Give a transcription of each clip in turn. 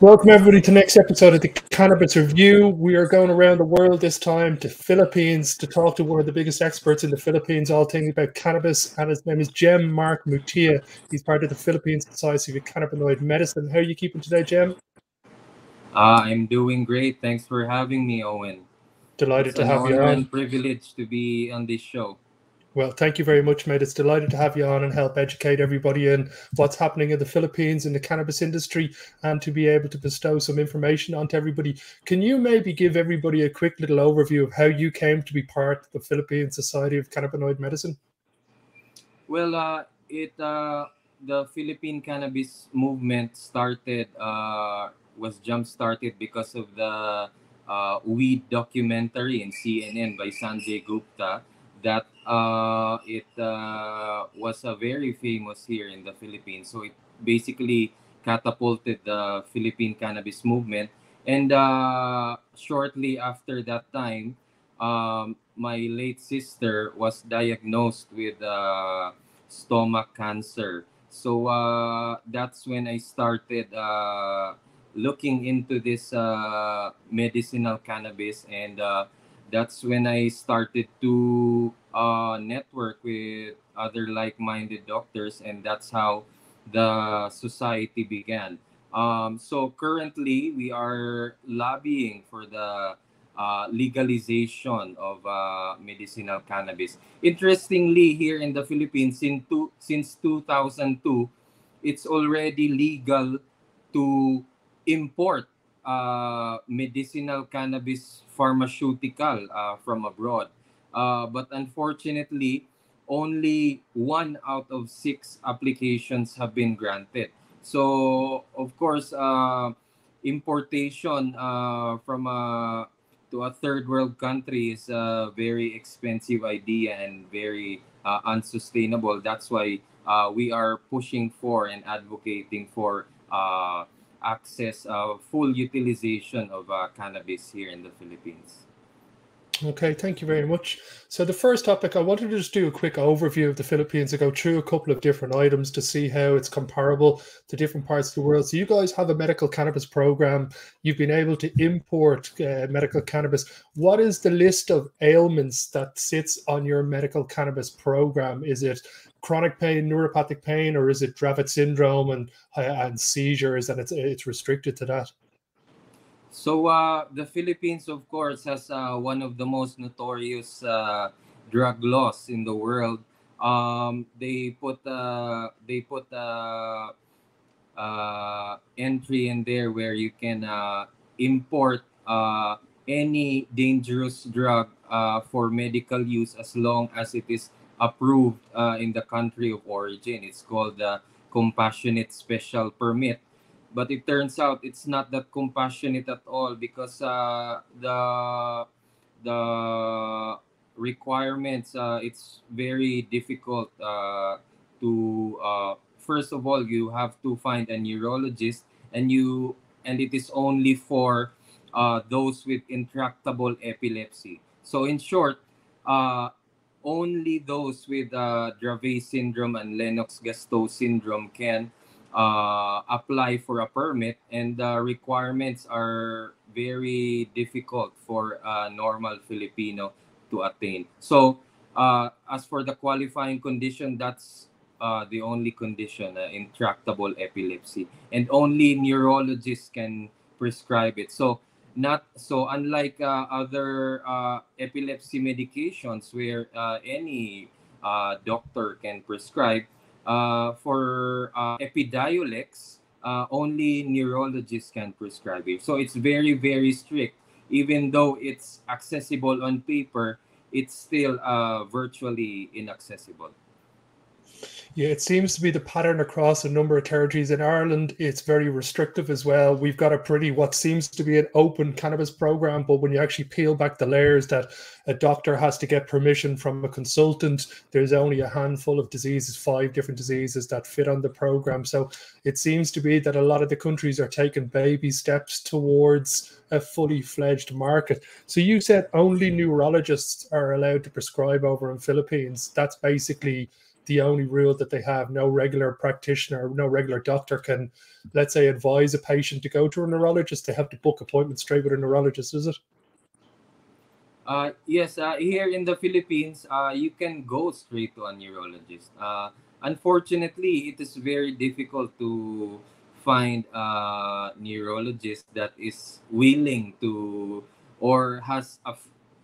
Welcome everybody to the next episode of the Cannabis Review. We are going around the world this time to Philippines to talk to one of the biggest experts in the Philippines, all things about cannabis, and his name is Gem Marq Mutia. He's part of the Philippine Society of Cannabinoid Medicine. How are you keeping today, Gem? Uh, I'm doing great. Thanks for having me, Owen. Delighted it's to have you on. Privileged to be on this show. Well, thank you very much, mate. It's delighted to have you on and help educate everybody in what's happening in the Philippines in the cannabis industry and to be able to bestow some information onto everybody. Can you maybe give everybody a quick little overview of how you came to be part of the Philippine Society of Cannabinoid Medicine? Well, uh, it uh, the Philippine cannabis movement started uh, was jump started because of the uh, weed documentary in CNN by Sanjay Gupta that uh, it uh, was a very famous here in the Philippines. So it basically catapulted the Philippine cannabis movement. And uh, shortly after that time, um, my late sister was diagnosed with uh, stomach cancer. So uh, that's when I started uh, looking into this medicinal cannabis and that's when I started to uh, network with other like-minded doctors, and that's how the society began. Um, so currently, we are lobbying for the uh, legalization of uh, medicinal cannabis. Interestingly, here in the Philippines, in two, since 2002, it's already legal to import uh, medicinal cannabis pharmaceutical uh, from abroad. Uh, but unfortunately, only one out of six applications have been granted. So, of course, uh, importation uh, from a to a third world country is a very expensive idea and very uh, unsustainable. That's why uh, we are pushing for and advocating for uh, access, uh, full utilization of uh, cannabis here in the Philippines. Okay, thank you very much. So the first topic, I wanted to just do a quick overview of the Philippines and go through a couple of different items to see how it's comparable to different parts of the world. So you guys have a medical cannabis program. You've been able to import uh, medical cannabis. What is the list of ailments that sits on your medical cannabis program? Is it chronic pain, neuropathic pain, or is it Dravet syndrome and uh, and seizures, and it's it's restricted to that? So uh, the Philippines, of course, has uh, one of the most notorious uh, drug laws in the world. Um, they put uh, they put uh, uh, entry in there where you can import any dangerous drug for medical use as long as it is approved in the country of origin. It's called the compassionate special permit but it turns out it's not that compassionate at all because uh, the the requirements uh, it's very difficult uh, to uh, first of all you have to find a neurologist and you and it is only for uh, those with intractable epilepsy. So in short uh, only those with Dravet syndrome and Lennox-Gastaut syndrome can uh, apply for a permit, and the requirements are very difficult for a normal Filipino to attain. So, uh, as for the qualifying condition, that's uh, the only condition, uh, intractable epilepsy, and only neurologists can prescribe it. So, not so unlike uh, other uh, epilepsy medications where uh, any doctor can prescribe uh, for uh, Epidiolex, uh, only neurologists can prescribe it. So it's very, very strict. Even though it's accessible on paper, it's still uh, virtually inaccessible. Yeah, it seems to be the pattern across a number of territories. In Ireland, it's very restrictive as well. We've got a pretty, what seems to be an open cannabis program, but when you actually peel back the layers that a doctor has to get permission from a consultant, there's only a handful of diseases, five different diseases that fit on the program. So it seems to be that a lot of the countries are taking baby steps towards a fully fledged market. So you said only neurologists are allowed to prescribe over in Philippines. That's basically the only rule that they have. No regular practitioner, no regular doctor can, let's say, advise a patient to go to a neurologist. They have to book appointments straight with a neurologist, is it? Uh, yes, uh, here in the Philippines, uh, you can go straight to a neurologist. Uh, unfortunately, it is very difficult to find a neurologist that is willing to or has a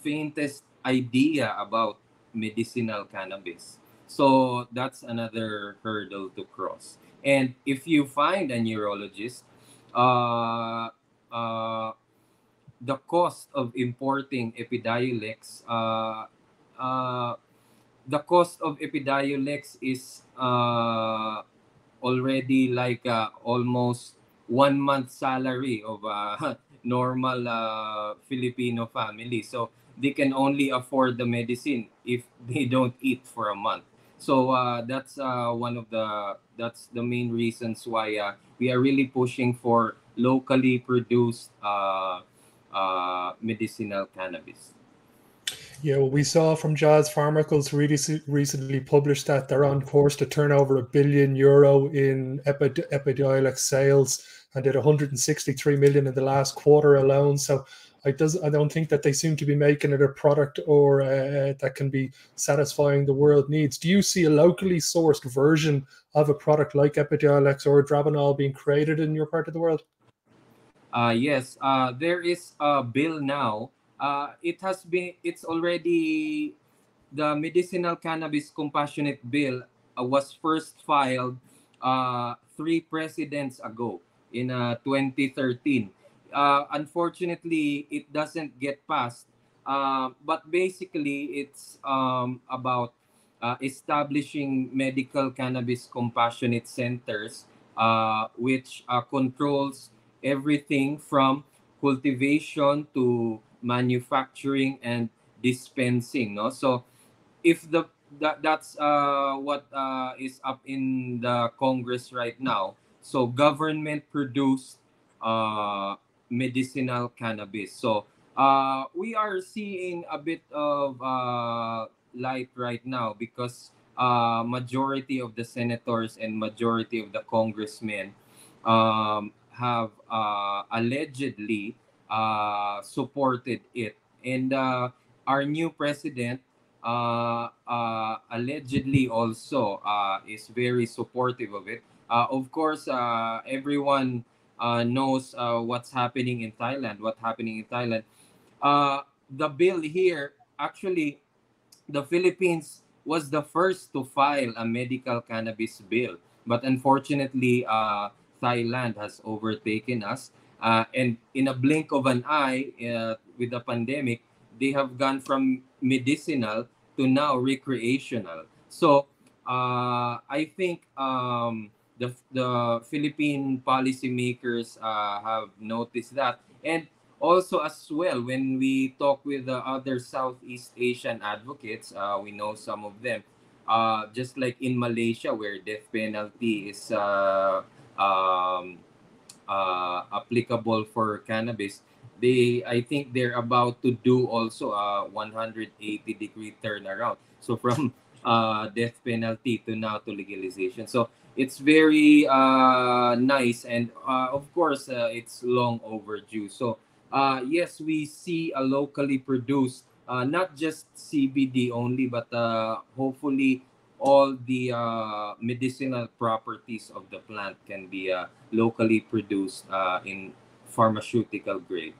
faintest idea about medicinal cannabis. So that's another hurdle to cross. And if you find a neurologist, uh, uh, the cost of importing Epidiolex, uh, uh, the cost of Epidiolex is uh, already like uh, almost one month salary of a normal uh, Filipino family. So they can only afford the medicine if they don't eat for a month. So uh, that's uh, one of the that's the main reasons why uh, we are really pushing for locally produced uh, uh, medicinal cannabis. Yeah, well, we saw from Jazz Pharmaceuticals really recently published that they're on course to turn over a billion euro in Epid- Epidiolex sales and did 163 million in the last quarter alone. So I does I don't think that they seem to be making it a product or uh, that can be satisfying the world needs. Do you see a locally sourced version of a product like Epidiolex or Dronabinol being created in your part of the world? Uh, yes, uh, there is a bill now. Uh, it has been, it's already, the medicinal cannabis compassionate bill uh, was first filed uh, three presidents ago in uh, 2013. Uh, unfortunately, it doesn't get passed. Uh, but basically, it's um, about uh, establishing medical cannabis compassionate centers, uh, which uh, controls everything from cultivation to manufacturing and dispensing no so if the that that's uh what is up in the congress right now so government produced uh medicinal cannabis so uh we are seeing a bit of uh light right now because uh majority of the senators and majority of the congressmen um have uh, allegedly uh, supported it. And uh, our new president uh, uh, allegedly also uh, is very supportive of it. Uh, of course, uh, everyone knows uh, what's happening in Thailand. What's happening in Thailand? Uh, the bill here, actually, the Philippines was the first to file a medical cannabis bill, but unfortunately, uh, Thailand has overtaken us. Uh, and in a blink of an eye, uh, with the pandemic, they have gone from medicinal to now recreational. So uh, I think um, the, the Philippine policymakers uh, have noticed that. And also as well, when we talk with the other Southeast Asian advocates, uh, we know some of them, uh, just like in Malaysia where death penalty is um, uh, applicable for cannabis, they I think they're about to do also a 180 degree turnaround. So from uh, death penalty to now to legalization. So it's very uh, nice and uh, of course uh, it's long overdue. So uh, yes, we see a locally produced, uh, not just CBD only, but uh, hopefully all the medicinal properties of the plant can be locally produced in pharmaceutical grade.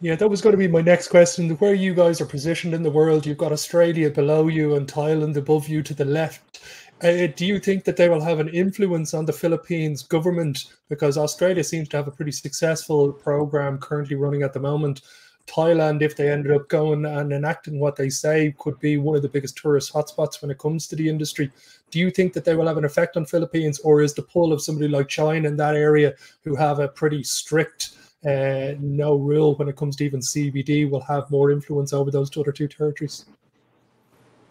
Yeah, that was going to be my next question. Where you guys are positioned in the world, you've got Australia below you and Thailand above you to the left. Uh, do you think that they will have an influence on the Philippines government? Because Australia seems to have a pretty successful program currently running at the moment Thailand, if they ended up going and enacting what they say, could be one of the biggest tourist hotspots when it comes to the industry. Do you think that they will have an effect on Philippines, or is the pull of somebody like China in that area, who have a pretty strict uh, no rule when it comes to even CBD, will have more influence over those other two territories?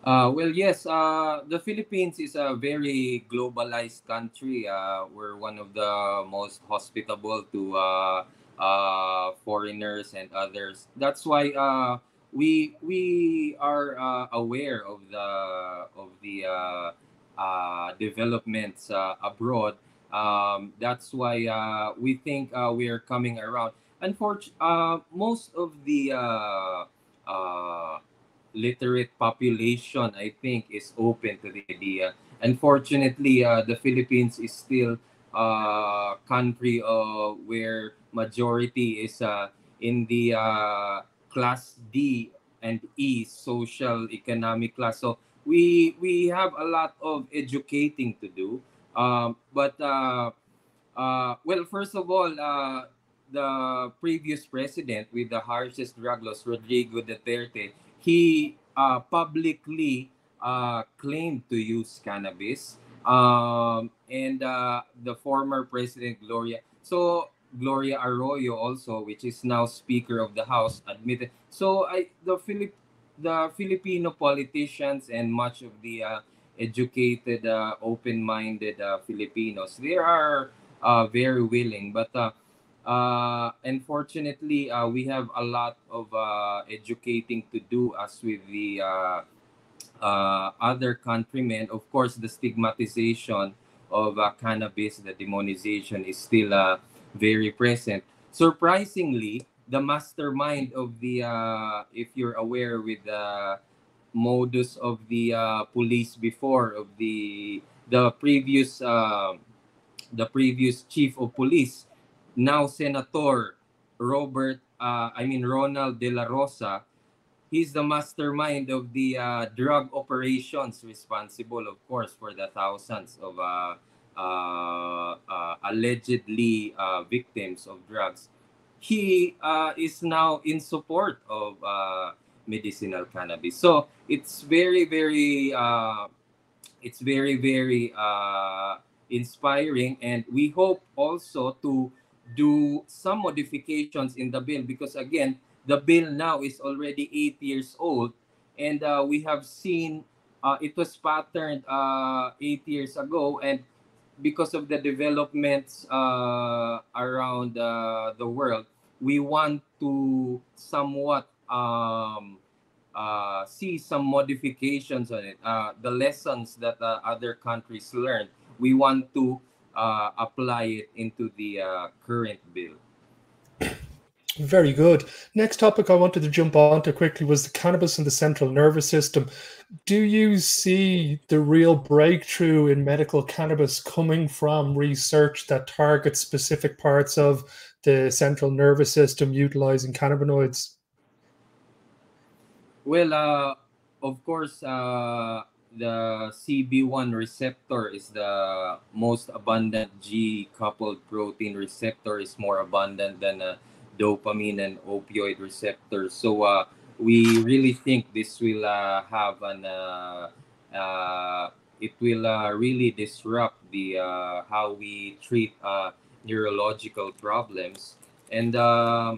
Uh, well, yes, uh, the Philippines is a very globalized country. Uh, we're one of the most hospitable to uh, uh, foreigners and others. That's why uh, we we are aware of the of the developments abroad. Um, that's why we think we are coming around. Unfortunately, most of the literate population, I think, is open to the idea. Unfortunately, uh, the Philippines is still a country uh, where majority is uh, in the uh, class D and E social economic class. So we we have a lot of educating to do. Um, but uh, uh, well, first of all, the previous president with the harshest drug laws, Rodrigo Duterte, he uh, publicly uh, claimed to use cannabis. Um, and uh, the former president Gloria. So Gloria Arroyo also, which is now Speaker of the House, admitted. So I the Philip the Filipino politicians and much of the uh, educated, uh, open-minded uh, Filipinos, they are very willing. But uh, unfortunately, uh, we have a lot of uh, educating to do as with the uh, uh, other countrymen. Of course, the stigmatization of uh, cannabis, the demonization is still uh, very present. Surprisingly, the mastermind of the, uh, if you're aware with the modus of the uh, police before of the the previous uh, the previous chief of police, now Senator Robert, uh, I mean Ronald De La Rosa, he's the mastermind of the uh, drug operations responsible, of course, for the thousands of uh, uh, uh, allegedly uh, victims of drugs. He is now in support of medicinal cannabis. So it's very, very, it's very, very inspiring, and we hope also to do some modifications in the bill because again, the bill now is already eight years old, and uh, we have seen uh, it was patterned uh, eight years ago, and because of the developments uh, around uh, the world, we want to somewhat um, uh, see some modifications on it. The lessons that other countries learned, we want to uh, apply it into the uh, current bill. Very good. Next topic I wanted to jump on to quickly was the cannabis and the central nervous system. Do you see the real breakthrough in medical cannabis coming from research that targets specific parts of the central nervous system utilizing cannabinoids? Well, uh, of course, uh, the CB1 receptor is the most abundant G coupled protein receptor, is more abundant than a dopamine and opioid receptors. So uh, we really think this will uh, have an uh, uh, it will uh, really disrupt the uh, how we treat uh, neurological problems and uh,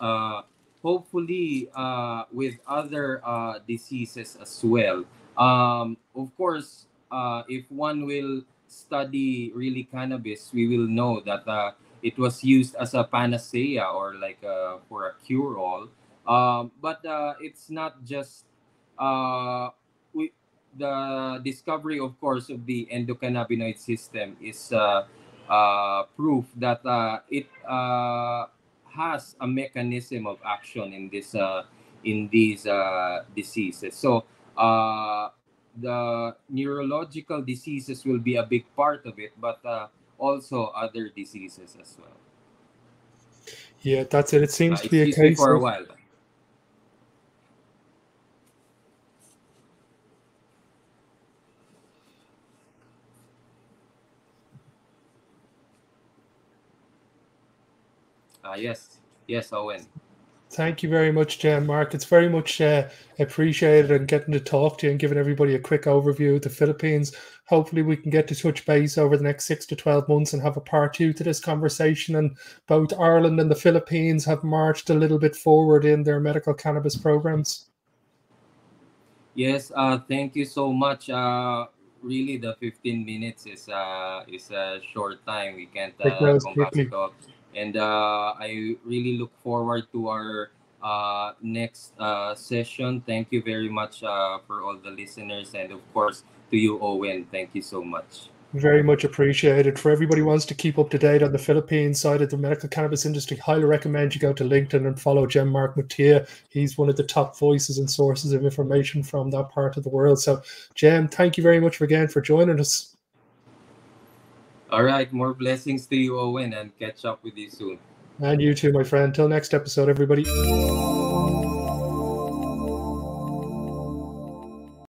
uh, hopefully uh, with other uh, diseases as well. Um, of course, uh, if one will study really cannabis, we will know that uh, it was used as a panacea or like uh, for a cure all. Um, but uh, it's not just uh, we, the discovery, of course, of the endocannabinoid system is uh, uh, proof that uh, it has a mechanism of action in this in these diseases. So uh, the neurological diseases will be a big part of it, but uh, also other diseases as well. Yeah, that's it. It seems Uh, to be a case for a while. Uh, yes, yes, Owen. Thank you very much, Gem Marq. It's very much uh, appreciated and getting to talk to you and giving everybody a quick overview of the Philippines. Hopefully, we can get to touch base over the next six to 12 months and have a part two to this conversation. And both Ireland and the Philippines have marched a little bit forward in their medical cannabis programs. Yes, uh, thank you so much. Uh, really, the 15 minutes is uh, is a short time. We can't uh, come back to talk. And uh, I really look forward to our uh, next uh, session. Thank you very much uh, for all the listeners, and of course to you, Owen. Thank you so much. Very much appreciated. For everybody who wants to keep up to date on the Philippine side of the medical cannabis industry, highly recommend you go to LinkedIn and follow Gem Marq Mutia. He's one of the top voices and sources of information from that part of the world. So, Gem, thank you very much again for joining us. All right, more blessings to you, Owen, and catch up with you soon. And you too, my friend. Till next episode, everybody.